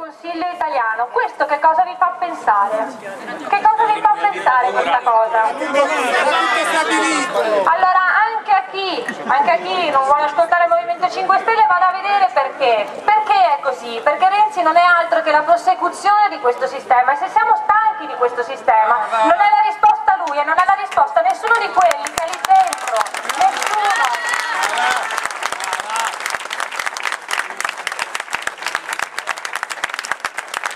Consiglio italiano. Questo che cosa vi fa pensare? Che cosa vi fa pensare questa cosa? Allora anche a chi, anche a chi non vuole ascoltare il Movimento 5 Stelle vada a vedere perché. Perché è così? Perché Renzi non è altro che la prosecuzione di questo sistema e se siamo stanchi di questo sistema non è la risposta lui e non è la risposta nessuno di quelli che è lì dentro. Nessuno.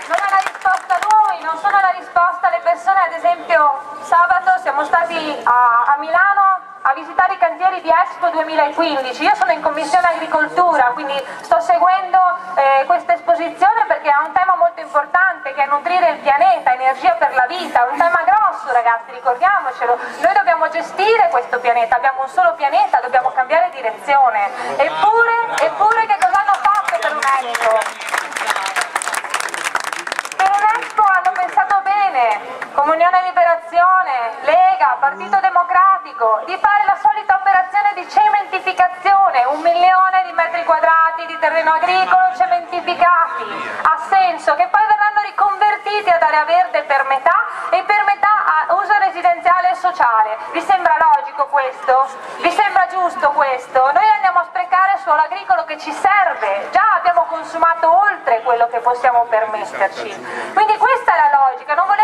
non è la risposta lui, non sono la risposta alle persone, ad esempio sabato siamo stati a, a Milano a visitare i cantieri di Expo 2015, io sono in commissione agricoltura, quindi sto seguendo eh, questa esposizione perché ha un tema molto importante che è nutrire il pianeta, energia per la vita, un tema grosso ragazzi, ricordiamocelo, noi dobbiamo gestire questo pianeta, abbiamo un solo pianeta, dobbiamo cambiare direzione, eppure, eppure che cosa hanno fatto per UNESCO? Comunione Liberazione, Lega, Partito Democratico, di fare la solita operazione di cementificazione, un milione di metri quadrati di terreno agricolo cementificati, ha senso, che poi verranno riconvertiti ad area verde per metà e per metà a uso residenziale e sociale. Vi sembra logico questo? Vi sembra giusto questo? Noi andiamo a sprecare suolo agricolo che ci serve, già abbiamo consumato oltre quello che possiamo permetterci. Quindi questa è la logica, non volete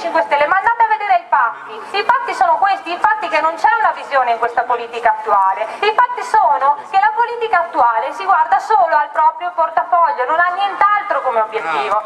5 Stelle, ma andate a vedere i fatti. I fatti sono questi, i fatti che non c'è una visione in questa politica attuale. I fatti sono che la politica attuale si guarda solo al proprio portafoglio, non ha nient'altro come obiettivo.